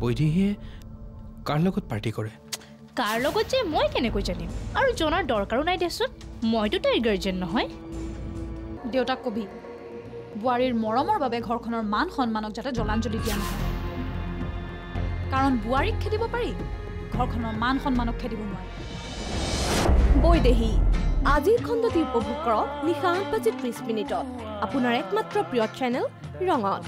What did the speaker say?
বৈদেহীয়ে কাৰ লগত পাৰ্টি কৰে? কাৰ লগত যে মই কেনেকৈ জানিম? আৰু জনাৰ দৰকাৰো নাই দেচোন। মইতো তাইৰ গাৰ্জেন নহয়। দেউতাক কবি বোৱাৰীৰ মৰমৰ বাবে ঘৰখনৰ মান সন্মানক যাতে জলাঞ্জলি দিয়া নহয়। কাৰণ বোৱাৰীক খেদিব পাৰি ঘৰখনৰ মান সন্মানক খেদিব নোৱাৰি। বৈদেহী আজিৰ খণ্ডটি উপভোগ কৰক নিশা আঠ বাজি ত্ৰিছ মিনিটত। আপোনাৰ একমাত্ৰ প্ৰিয় চেনেল ৰঙত।